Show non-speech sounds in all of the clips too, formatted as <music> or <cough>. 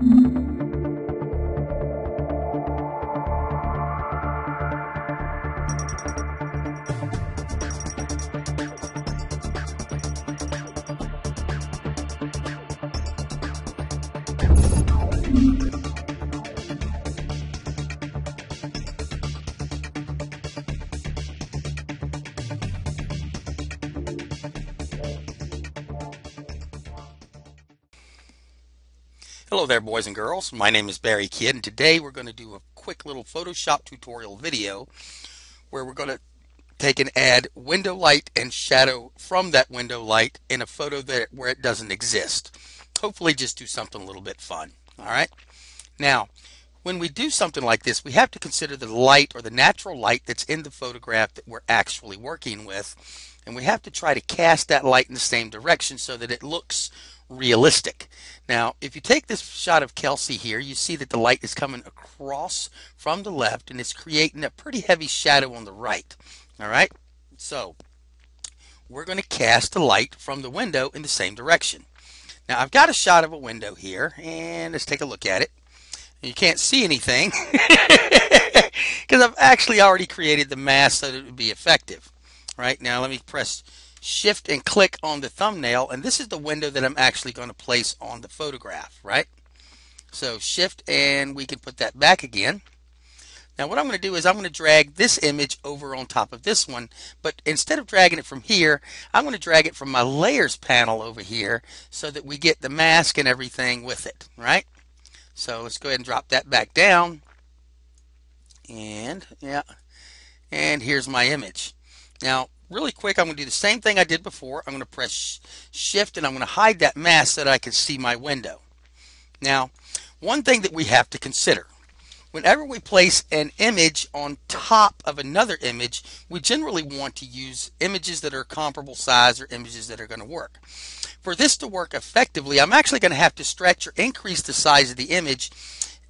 Mm-hmm. Hello there boys and girls, my name is Barry Kidd and today we're going to do a quick little Photoshop tutorial video where we're going to take and add window light and shadow from that window light in a photo that where it doesn't exist. Hopefully just do something a little bit fun. Alright, now when we do something like this we have to consider the light or the natural light that's in the photograph that we're actually working with and we have to try to cast that light in the same direction so that it looks realistic. Now, if you take this shot of Kelsey here, you see that the light is coming across from the left and it's creating a pretty heavy shadow on the right. All right, so we're going to cast the light from the window in the same direction. Now, I've got a shot of a window here, and let's take a look at it. You can't see anything. <laughs> Because I've actually already created the mask so that it would be effective. Right now, let me press shift and click on the thumbnail and this is the window that I'm actually going to place on the photograph right? So shift and we can put that back again. Now what I'm going to do is I'm going to drag this image over on top of this one but instead of dragging it from here I'm going to drag it from my layers panel over here so that we get the mask and everything with it right so let's go ahead and drop that back down and yeah and here's my image now really quick, I'm going to do the same thing I did before. I'm going to press shift and I'm going to hide that mask so that I can see my window. Now, one thing that we have to consider, whenever we place an image on top of another image, we generally want to use images that are comparable size or images that are going to work. For this to work effectively, I'm actually going to have to stretch or increase the size of the image,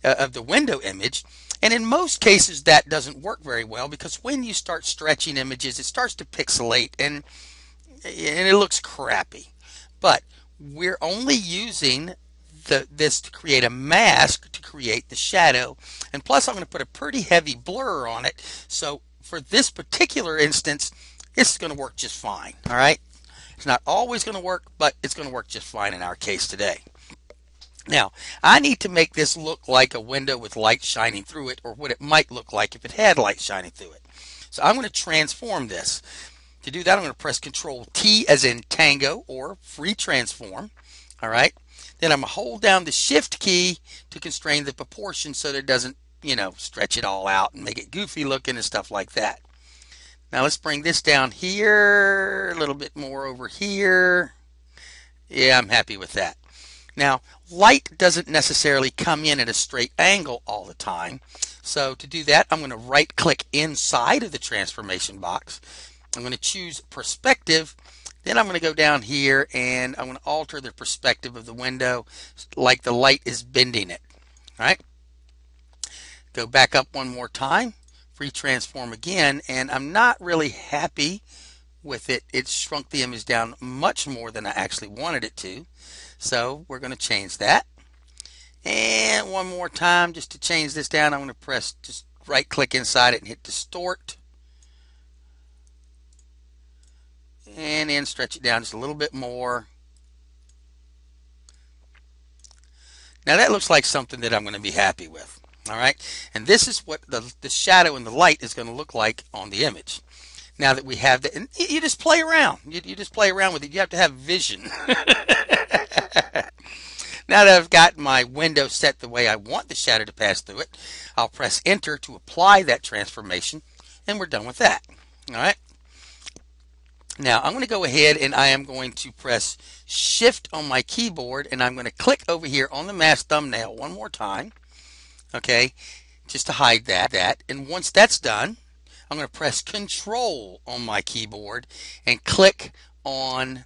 uh, of the window image, and in most cases, that doesn't work very well because when you start stretching images, it starts to pixelate and, and it looks crappy. But we're only using the, this to create a mask to create the shadow. And plus, I'm going to put a pretty heavy blur on it. So for this particular instance, it's going to work just fine. All right. It's not always going to work, but it's going to work just fine in our case today. Now, I need to make this look like a window with light shining through it, or what it might look like if it had light shining through it. So I'm going to transform this. To do that, I'm going to press Control T as in Tango or Free Transform. All right. Then I'm going to hold down the Shift key to constrain the proportion so that it doesn't, you know, stretch it all out and make it goofy looking and stuff like that. Now let's bring this down here, a little bit more over here. Yeah, I'm happy with that. Now, light doesn't necessarily come in at a straight angle all the time. So to do that, I'm going to right click inside of the transformation box. I'm going to choose perspective. Then I'm going to go down here and I'm going to alter the perspective of the window like the light is bending it. All right. Go back up one more time, free transform again, and I'm not really happy with it. It shrunk the image down much more than I actually wanted it to. So we're going to change that. And one more time, just to change this down, I'm going to press just right click inside it and hit distort. And then stretch it down just a little bit more. Now that looks like something that I'm going to be happy with. All right. And this is what the, the shadow and the light is going to look like on the image. Now that we have that, and you just play around. You, you just play around with it. You have to have vision. <laughs> now that I've got my window set the way I want the shadow to pass through it, I'll press enter to apply that transformation and we're done with that. All right. Now I'm going to go ahead and I am going to press shift on my keyboard and I'm going to click over here on the mask thumbnail one more time. Okay. Just to hide that, that. And once that's done, I'm going to press control on my keyboard and click on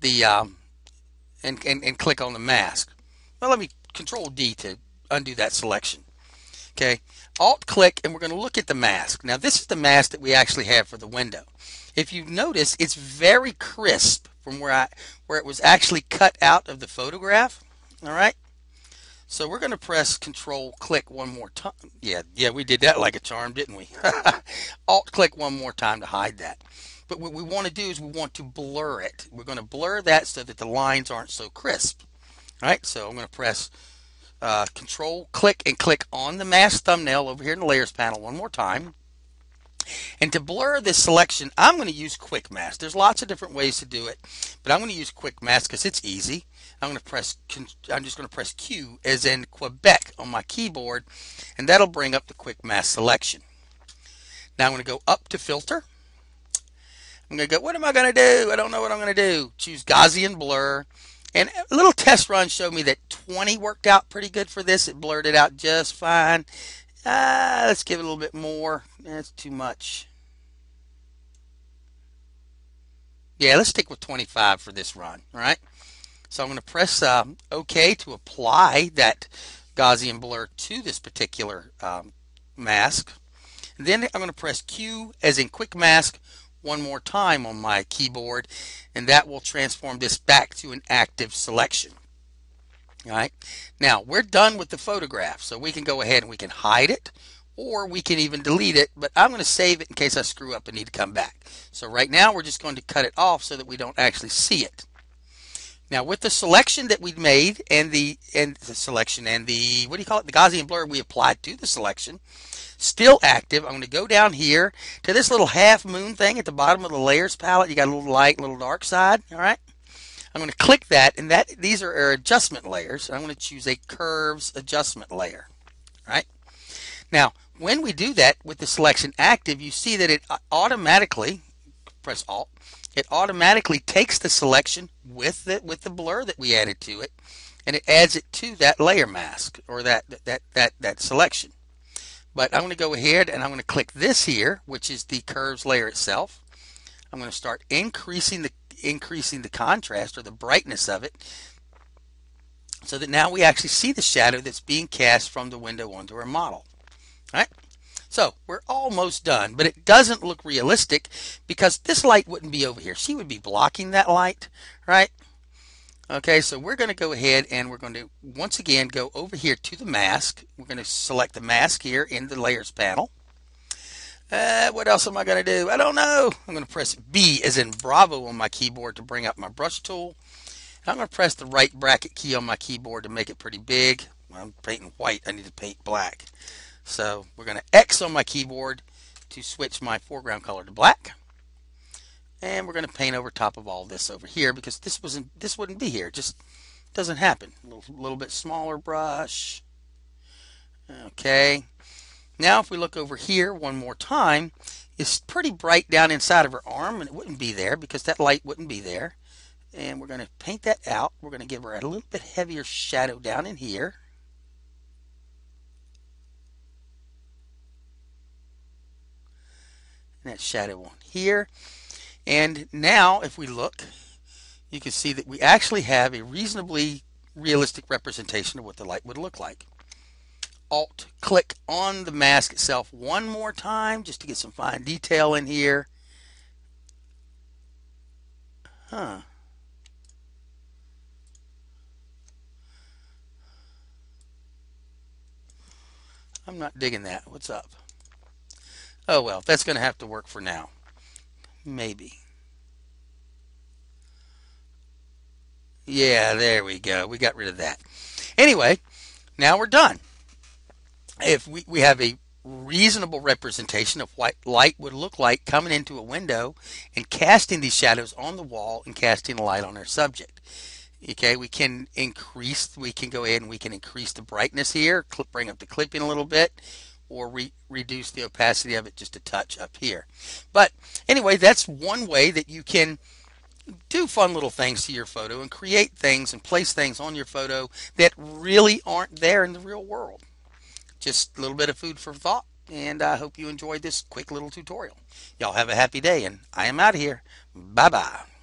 the um, and, and, and click on the mask. Well, let me control D to undo that selection. Okay, alt click and we're going to look at the mask. Now this is the mask that we actually have for the window. If you notice, it's very crisp from where I where it was actually cut out of the photograph. All right. So we're going to press control click one more time. Yeah, yeah, we did that like a charm, didn't we? <laughs> Alt click one more time to hide that. But what we want to do is we want to blur it. We're going to blur that so that the lines aren't so crisp. All right, so I'm going to press uh, control click and click on the mask thumbnail over here in the layers panel one more time. And to blur this selection, I'm going to use Quick Mask. There's lots of different ways to do it, but I'm going to use Quick Mask because it's easy. I'm going to press, I'm just going to press Q as in Quebec on my keyboard, and that'll bring up the Quick Mask selection. Now I'm going to go up to Filter. I'm going to go, what am I going to do? I don't know what I'm going to do. Choose Gaussian Blur. And a little test run showed me that 20 worked out pretty good for this. It blurred it out just fine. Uh, let's give it a little bit more. That's too much. Yeah, let's stick with 25 for this run, all right? So I'm going to press um, OK to apply that Gaussian blur to this particular um, mask. And then I'm going to press Q as in quick mask one more time on my keyboard and that will transform this back to an active selection. All right. Now we're done with the photograph, so we can go ahead and we can hide it or we can even delete it, but I'm going to save it in case I screw up and need to come back. So right now we're just going to cut it off so that we don't actually see it. Now with the selection that we made and the and the selection and the what do you call it? The Gaussian blur we applied to the selection still active. I'm going to go down here to this little half moon thing at the bottom of the layers palette. You got a little light little dark side all right? I'm going to click that and that these are our adjustment layers. I'm going to choose a curves adjustment layer right? Now when we do that with the selection active you see that it automatically press alt it automatically takes the selection with the, with the blur that we added to it and it adds it to that layer mask or that that that that selection. But I'm going to go ahead and I'm going to click this here which is the curves layer itself. I'm going to start increasing the increasing the contrast or the brightness of it so that now we actually see the shadow that's being cast from the window onto our model. All right so we're almost done, but it doesn't look realistic because this light wouldn't be over here. She would be blocking that light, right? Okay, so we're going to go ahead and we're going to once again go over here to the mask. We're going to select the mask here in the layers panel. Uh, what else am I going to do? I don't know. I'm going to press B as in Bravo on my keyboard to bring up my brush tool. I'm going to press the right bracket key on my keyboard to make it pretty big. I'm painting white. I need to paint black. So we're going to X on my keyboard to switch my foreground color to black. And we're going to paint over top of all this over here because this wasn't this wouldn't be here. It just doesn't happen. A little, little bit smaller brush. Okay. Now if we look over here one more time, it's pretty bright down inside of her arm and it wouldn't be there because that light wouldn't be there. And we're going to paint that out. We're going to give her a little bit heavier shadow down in here. That shadow on here. And now if we look, you can see that we actually have a reasonably realistic representation of what the light would look like. Alt click on the mask itself one more time just to get some fine detail in here. Huh. I'm not digging that. What's up? Oh well, that's going to have to work for now. Maybe. Yeah, there we go. We got rid of that. Anyway, now we're done. If we, we have a reasonable representation of what light would look like coming into a window and casting these shadows on the wall and casting light on our subject. Okay, we can increase, we can go ahead and we can increase the brightness here, bring up the clipping a little bit or re reduce the opacity of it just a touch up here. But anyway, that's one way that you can do fun little things to your photo and create things and place things on your photo that really aren't there in the real world. Just a little bit of food for thought and I hope you enjoyed this quick little tutorial. Y'all have a happy day and I am out of here. Bye bye.